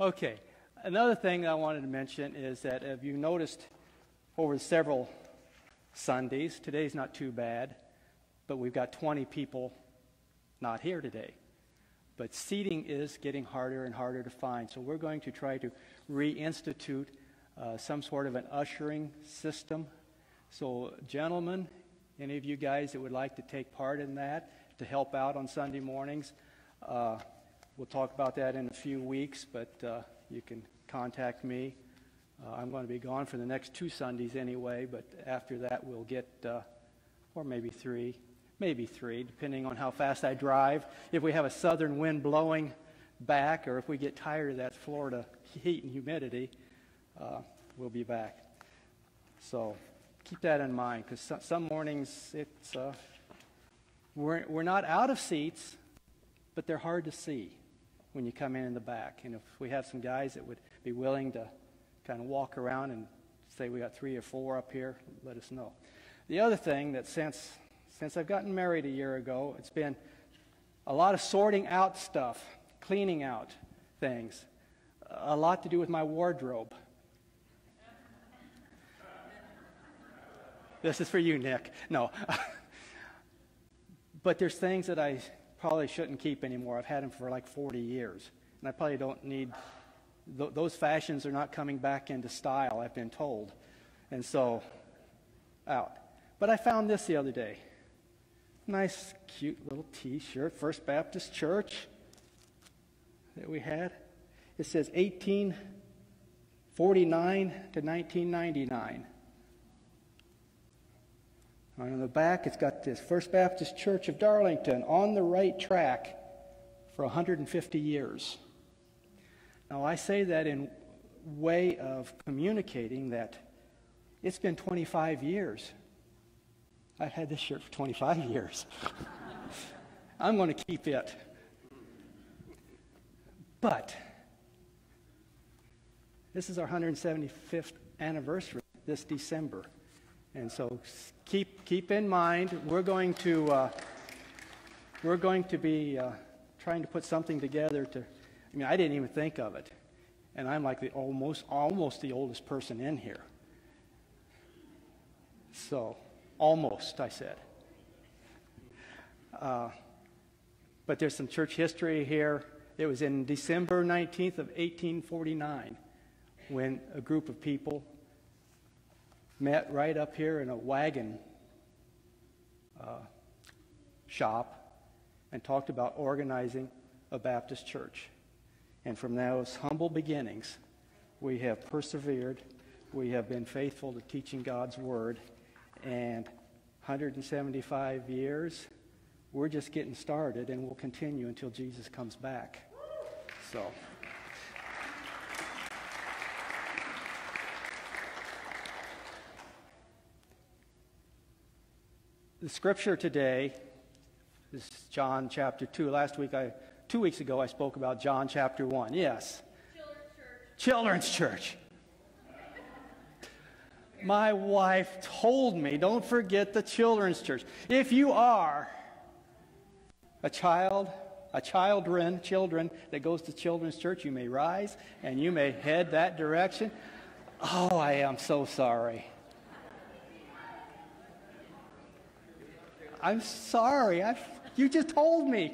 Okay. Another thing that I wanted to mention is that if you noticed over several Sundays, today's not too bad, but we've got 20 people not here today. But seating is getting harder and harder to find. So we're going to try to reinstitute uh, some sort of an ushering system. So, gentlemen, any of you guys that would like to take part in that to help out on Sunday mornings, uh, we'll talk about that in a few weeks, but uh, you can contact me. Uh, I'm going to be gone for the next two Sundays anyway, but after that we'll get, uh, or maybe three, maybe three, depending on how fast I drive. If we have a southern wind blowing back, or if we get tired of that Florida heat and humidity, uh, we'll be back. So keep that in mind, because some, some mornings it's uh, we're, we're not out of seats, but they're hard to see when you come in in the back. And if we have some guys that would be willing to kind of walk around and say we got three or four up here, let us know. The other thing that since since I've gotten married a year ago, it's been a lot of sorting out stuff, cleaning out things, a lot to do with my wardrobe. This is for you, Nick. No. but there's things that I probably shouldn't keep anymore. I've had them for like 40 years. And I probably don't need th- those fashions are not coming back into style, I've been told. And so, out. But I found this the other day. Nice, cute little t shirt, First Baptist Church that we had. It says 1849 to 1999. On the back, it's got this First Baptist Church of Darlington on the right track for 150 years. Now, I say that in way of communicating that it's been 25 years. I've had this shirt for 25 years. I'm going to keep it. But this is our 175th anniversary this December. And so keep, keep in mind, we're going to, uh, we're going to be uh, trying to put something together to I mean, I didn't even think of it. And I'm like the almost, almost the oldest person in here. So, almost, I said. Uh, but there's some church history here. It was in December 19th of 1849 when a group of people met right up here in a wagon uh, shop and talked about organizing a Baptist church. And from those humble beginnings, we have persevered. We have been faithful to teaching God's Word. And 175 years, we're just getting started, and we'll continue until Jesus comes back. So. The scripture today is John chapter 2. Last week I two weeks ago, I spoke about John chapter 1. Yes. Children's Church. Children's Church. My wife told me, don't forget the Children's Church. If you are a child, a children, children that goes to Children's Church, you may rise and you may head that direction. Oh, I am so sorry. I'm sorry. I, you just told me.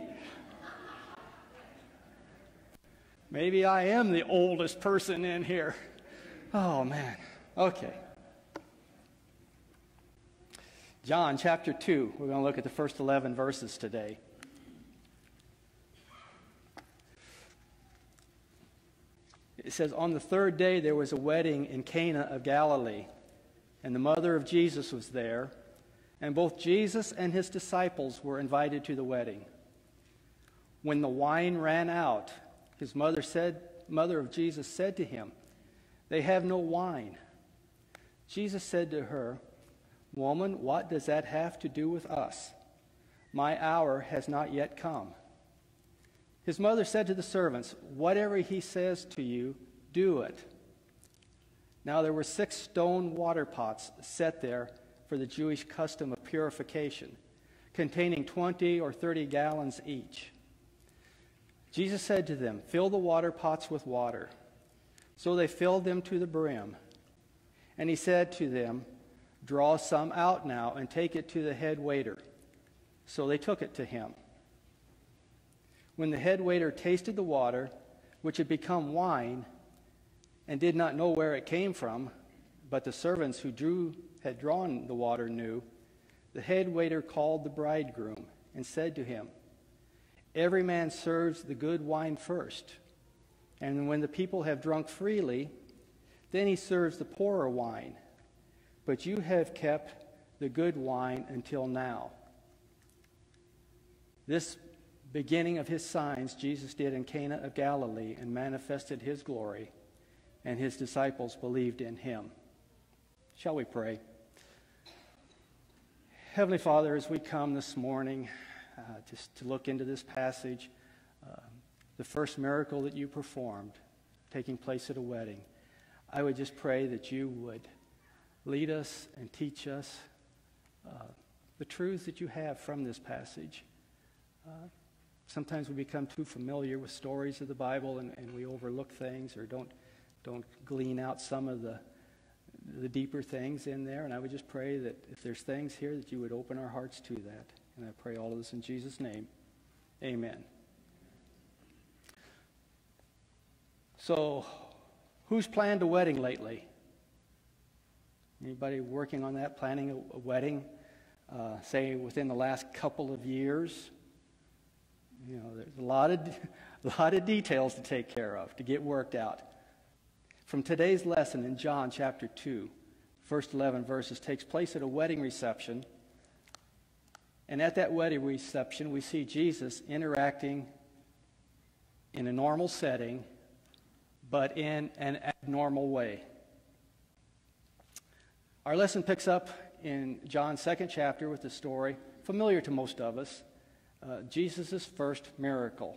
Maybe I am the oldest person in here. Oh, man. Okay. John chapter 2. We're going to look at the first 11 verses today. It says, On the third day there was a wedding in Cana of Galilee, and the mother of Jesus was there, and both Jesus and his disciples were invited to the wedding. When the wine ran out, his mother said, mother of Jesus said to him, They have no wine. Jesus said to her, Woman, what does that have to do with us? My hour has not yet come. His mother said to the servants, Whatever he says to you, do it. Now there were six stone water pots set there for the Jewish custom of purification, containing 20 or 30 gallons each. Jesus said to them, Fill the water pots with water. So they filled them to the brim. And he said to them, Draw some out now and take it to the head waiter. So they took it to him. When the head waiter tasted the water, which had become wine, and did not know where it came from, but the servants who drew, had drawn the water knew, the head waiter called the bridegroom and said to him, Every man serves the good wine first, and when the people have drunk freely, then he serves the poorer wine. But you have kept the good wine until now. This beginning of his signs Jesus did in Cana of Galilee and manifested his glory, and his disciples believed in him. Shall we pray? Heavenly Father, as we come this morning uh, just to look into this passage, uh, the first miracle that you performed taking place at a wedding, I would just pray that you would lead us and teach us uh, the truths that you have from this passage. Uh, sometimes we become too familiar with stories of the Bible and, and we overlook things or don't, don't glean out some of the, the deeper things in there. And I would just pray that if there's things here, that you would open our hearts to that. And I pray all of this in Jesus' name. Amen. So, who's planned a wedding lately? Anybody working on that, planning a, wedding, uh, say within the last couple of years? You know, there's a lot of, a lot of details to take care of, to get worked out. From today's lesson in John chapter 2, first 11 verses, takes place at a wedding reception. And at that wedding reception, we see Jesus interacting in a normal setting, but in an abnormal way. Our lesson picks up in John's second chapter with the story, familiar to most of us, uh, Jesus' first miracle.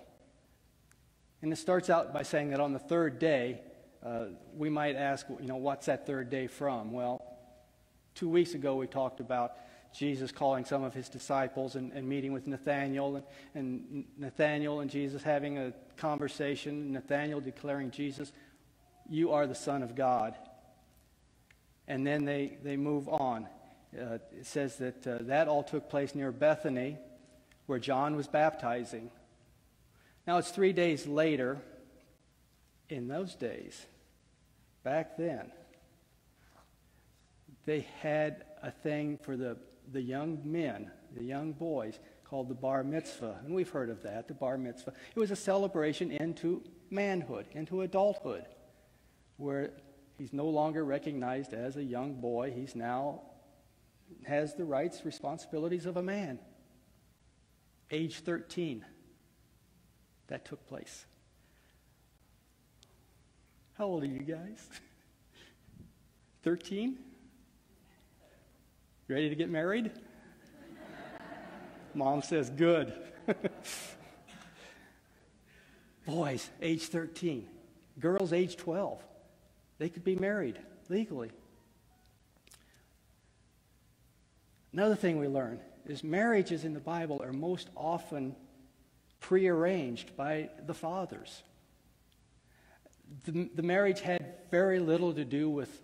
And it starts out by saying that on the third day, uh, we might ask, you know, what's that third day from? Well, two weeks ago we talked about Jesus calling some of his disciples and, and meeting with Nathanael, and, and Nathanael and Jesus having a conversation, Nathanael declaring, Jesus, you are the Son of God. And then they, they move on. Uh, it says that uh, that all took place near Bethany, where John was baptizing. Now it's three days later. In those days, back then, they had a thing for the, the young men, the young boys, called the bar mitzvah. And we've heard of that, the bar mitzvah. It was a celebration into manhood, into adulthood, where he's no longer recognized as a young boy. He's now has the rights, responsibilities of a man age 13, that took place. How old are you guys? 13? Ready to get married? Mom says, good. Boys, age 13. Girls, age 12. They could be married legally. Another thing we learn is marriages in the Bible are most often prearranged by the fathers. The, the marriage had very little to do with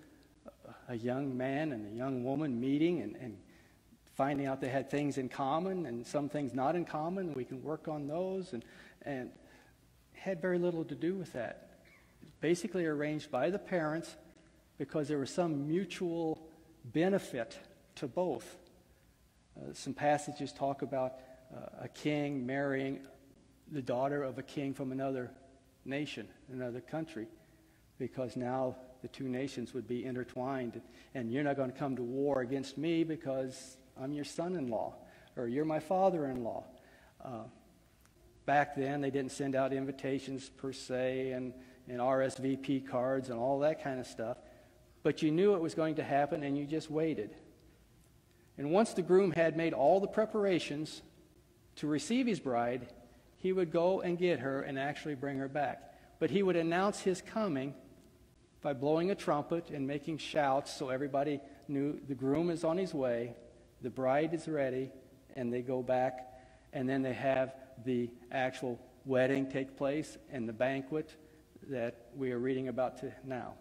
a young man and a young woman meeting and, and finding out they had things in common and some things not in common. We can work on those and, and had very little to do with that. Basically arranged by the parents because there was some mutual benefit to both. Uh, some passages talk about uh, a king marrying the daughter of a king from another nation, another country, because now the two nations would be intertwined. And you're not going to come to war against me because I'm your son in law or you're my father in law. Uh, back then, they didn't send out invitations per se and, and RSVP cards and all that kind of stuff. But you knew it was going to happen and you just waited. And once the groom had made all the preparations to receive his bride, he would go and get her and actually bring her back. But he would announce his coming by blowing a trumpet and making shouts so everybody knew the groom is on his way, the bride is ready, and they go back, and then they have the actual wedding take place and the banquet that we are reading about to now.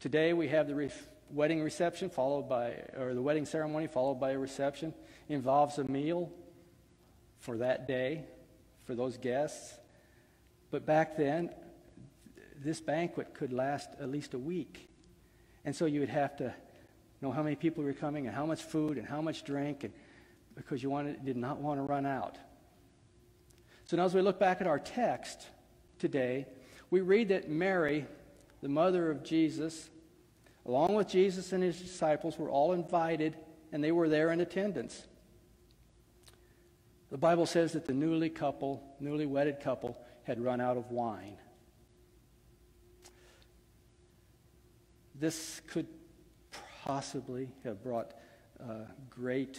Today we have the re- wedding reception followed by, or the wedding ceremony followed by a reception. Involves a meal for that day for those guests. But back then, this banquet could last at least a week. And so you would have to know how many people were coming and how much food and how much drink, and, because you wanted, did not want to run out. So now, as we look back at our text today, we read that Mary, the mother of Jesus, along with Jesus and his disciples, were all invited and they were there in attendance. The Bible says that the newly couple, newly wedded couple, had run out of wine. This could possibly have brought uh, great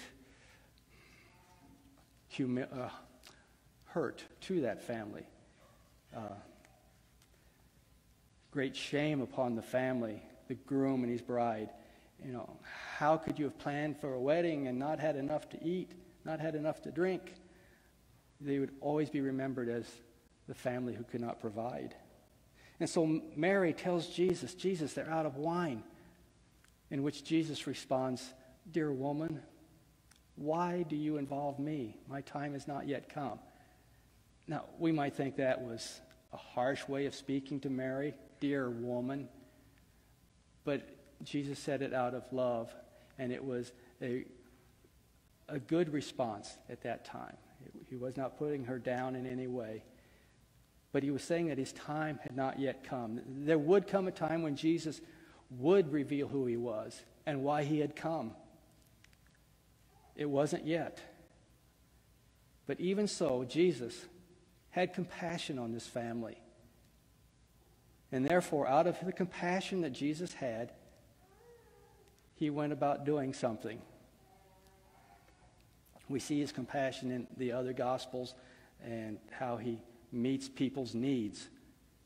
humi- uh, hurt to that family. Uh, great shame upon the family, the groom and his bride. You know, how could you have planned for a wedding and not had enough to eat, not had enough to drink? They would always be remembered as the family who could not provide. And so Mary tells Jesus, Jesus, they're out of wine. In which Jesus responds, Dear woman, why do you involve me? My time has not yet come. Now, we might think that was a harsh way of speaking to Mary, dear woman. But Jesus said it out of love, and it was a, a good response at that time. He was not putting her down in any way. But he was saying that his time had not yet come. There would come a time when Jesus would reveal who he was and why he had come. It wasn't yet. But even so, Jesus had compassion on this family. And therefore, out of the compassion that Jesus had, he went about doing something. We see his compassion in the other Gospels and how he meets people's needs.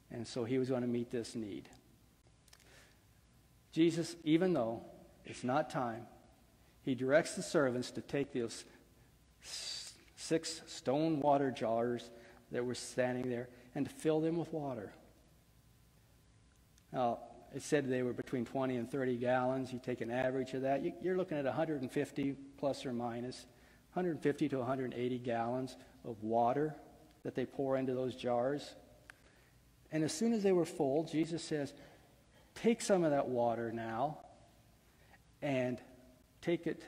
And so he was going to meet this need. Jesus, even though it's not time, he directs the servants to take those six stone water jars that were standing there and to fill them with water. Now, it said they were between 20 and 30 gallons. You take an average of that, you're looking at 150 plus or minus, 150 to 180 gallons of water that they pour into those jars. And as soon as they were full, Jesus says, Take some of that water now and take it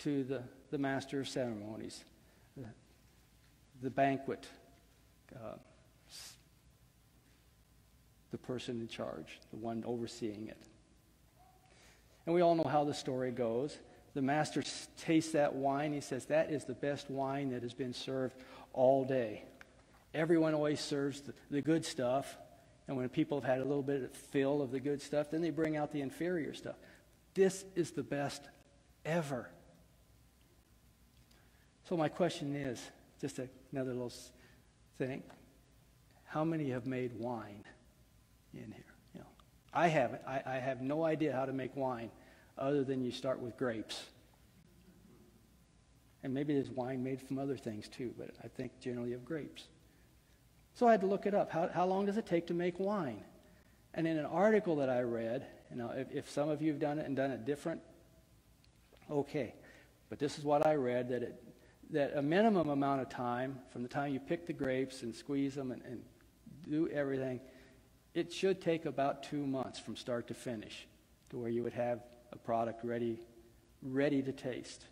to the, the master of ceremonies, the, the banquet, uh, the person in charge, the one overseeing it. And we all know how the story goes. The master tastes that wine. He says, That is the best wine that has been served all day. Everyone always serves the, the good stuff. And when people have had a little bit of fill of the good stuff, then they bring out the inferior stuff. This is the best ever. So my question is, just another little thing. How many have made wine in here? You know, I haven't. I, I have no idea how to make wine other than you start with grapes. And maybe there's wine made from other things too, but I think generally of grapes. So I had to look it up. How, how long does it take to make wine? And in an article that I read, you know, if, if some of you have done it and done it different, okay. But this is what I read that, it, that a minimum amount of time from the time you pick the grapes and squeeze them and, and do everything, it should take about two months from start to finish to where you would have a product ready, ready to taste.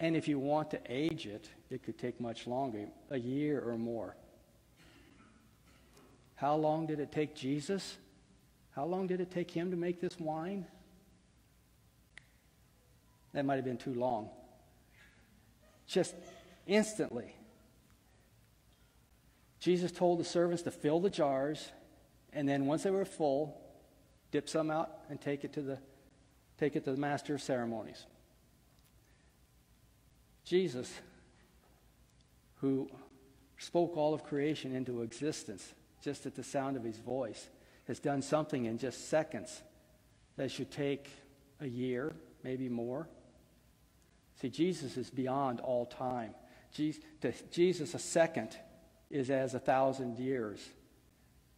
And if you want to age it, it could take much longer, a year or more. How long did it take Jesus? How long did it take him to make this wine? That might have been too long. Just instantly. Jesus told the servants to fill the jars, and then once they were full, dip some out and take it to the, take it to the master of ceremonies. Jesus, who spoke all of creation into existence, just at the sound of his voice, has done something in just seconds that should take a year, maybe more. See, Jesus is beyond all time. Jesus, a second is as a thousand years.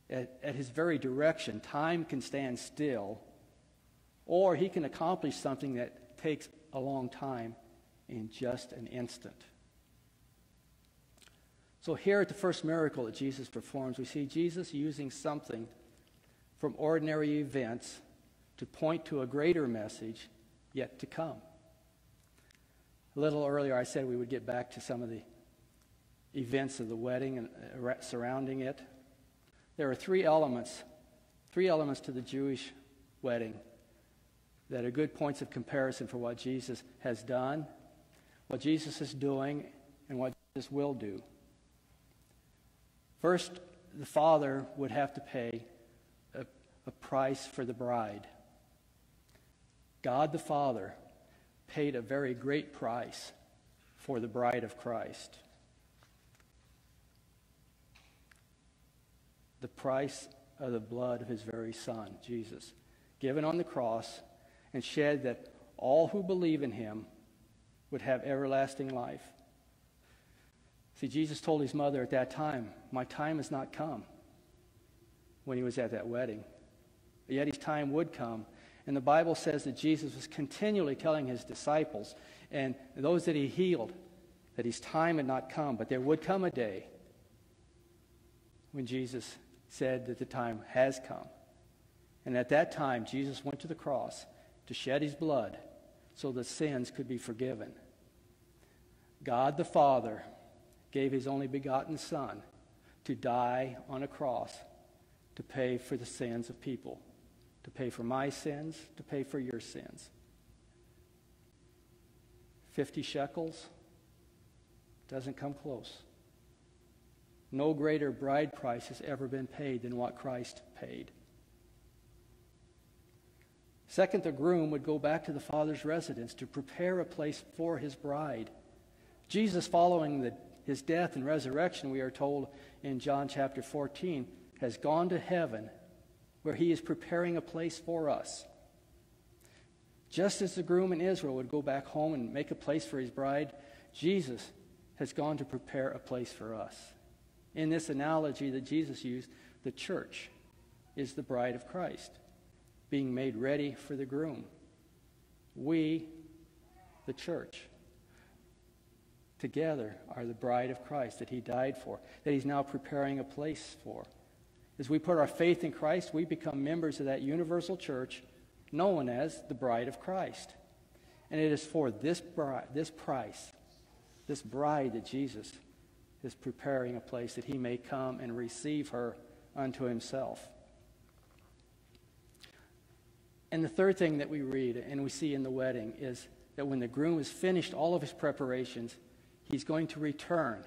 At, at his very direction, time can stand still, or he can accomplish something that takes a long time in just an instant. So, here at the first miracle that Jesus performs, we see Jesus using something from ordinary events to point to a greater message yet to come. A little earlier, I said we would get back to some of the events of the wedding and uh, surrounding it. There are three elements, three elements to the Jewish wedding that are good points of comparison for what Jesus has done, what Jesus is doing, and what Jesus will do. First, the father would have to pay a, a price for the bride. God the Father paid a very great price for the bride of Christ. The price of the blood of his very Son, Jesus, given on the cross and shed that all who believe in him would have everlasting life. See, Jesus told his mother at that time, My time has not come, when he was at that wedding. Yet his time would come and the Bible says that Jesus was continually telling his disciples and those that he healed that his time had not come, but there would come a day when Jesus said that the time has come. And at that time, Jesus went to the cross to shed his blood so that sins could be forgiven. God the Father gave his only begotten Son to die on a cross to pay for the sins of people to pay for my sins, to pay for your sins. 50 shekels doesn't come close. No greater bride price has ever been paid than what Christ paid. Second, the groom would go back to the father's residence to prepare a place for his bride. Jesus, following the, his death and resurrection, we are told in John chapter 14, has gone to heaven where he is preparing a place for us. Just as the groom in Israel would go back home and make a place for his bride, Jesus has gone to prepare a place for us. In this analogy that Jesus used, the church is the bride of Christ, being made ready for the groom. We, the church, together are the bride of Christ that he died for, that he's now preparing a place for. As we put our faith in Christ, we become members of that universal church known as the bride of Christ. And it is for this, bride, this price, this bride that Jesus is preparing a place that he may come and receive her unto himself. And the third thing that we read and we see in the wedding is that when the groom has finished all of his preparations, he's going to return.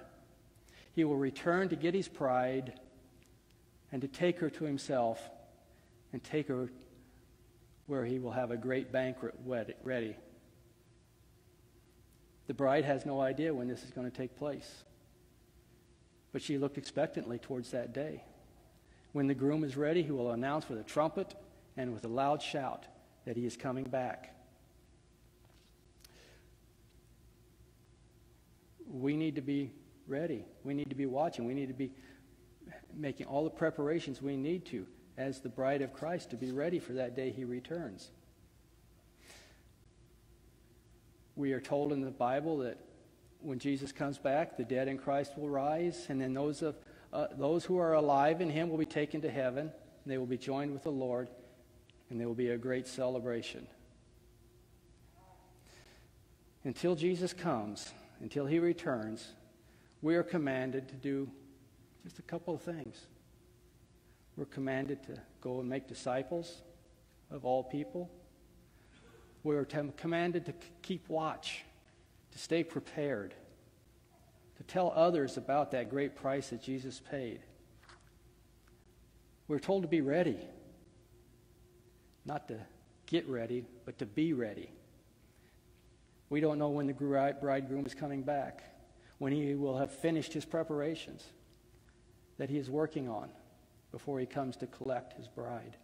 He will return to get his bride and to take her to himself and take her where he will have a great banquet ready. The bride has no idea when this is going to take place, but she looked expectantly towards that day. When the groom is ready, he will announce with a trumpet and with a loud shout that he is coming back. We need to be ready. We need to be watching. We need to be making all the preparations we need to as the bride of Christ to be ready for that day he returns. We are told in the Bible that when Jesus comes back, the dead in Christ will rise, and then those, of, uh, those who are alive in him will be taken to heaven, and they will be joined with the Lord, and there will be a great celebration. Until Jesus comes, until he returns, we are commanded to do just a couple of things. We're commanded to go and make disciples of all people. We're commanded to keep watch, to stay prepared, to tell others about that great price that Jesus paid. We're told to be ready, not to get ready, but to be ready. We don't know when the bridegroom is coming back, when he will have finished his preparations that he is working on before he comes to collect his bride.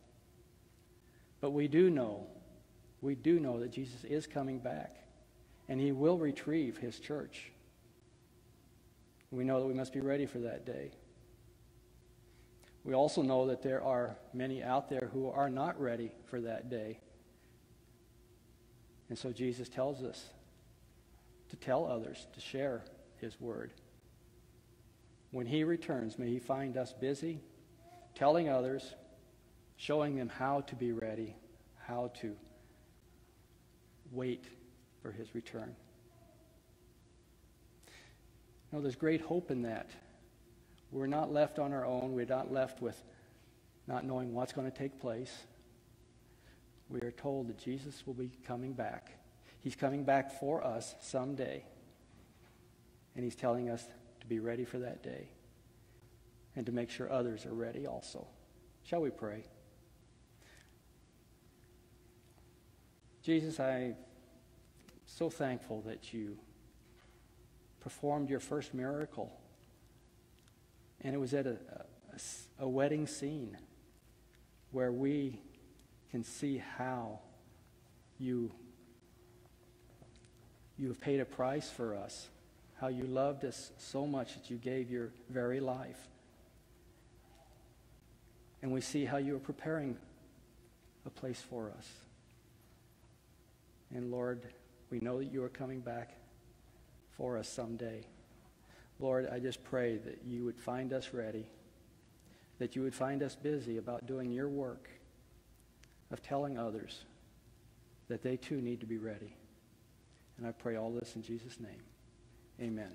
But we do know, we do know that Jesus is coming back and he will retrieve his church. We know that we must be ready for that day. We also know that there are many out there who are not ready for that day. And so Jesus tells us to tell others, to share his word. When he returns, may he find us busy telling others, showing them how to be ready, how to wait for his return. No, there's great hope in that. We're not left on our own. We're not left with not knowing what's going to take place. We are told that Jesus will be coming back. He's coming back for us someday. And he's telling us to be ready for that day and to make sure others are ready also. Shall we pray? Jesus, I'm so thankful that you performed your first miracle. And it was at a, a, a wedding scene where we can see how you, you have paid a price for us, how you loved us so much that you gave your very life. And we see how you are preparing a place for us. And Lord, we know that you are coming back for us someday. Lord, I just pray that you would find us ready, that you would find us busy about doing your work of telling others that they too need to be ready. And I pray all this in Jesus' name. Amen.